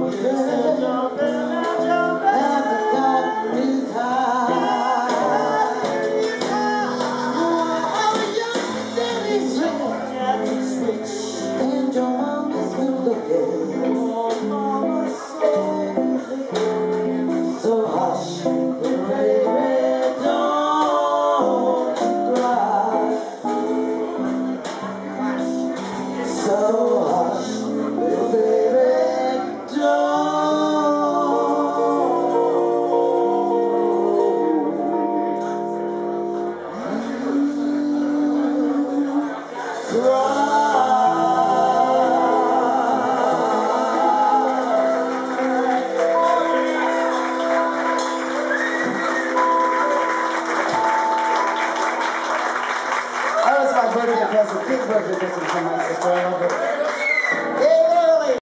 Your That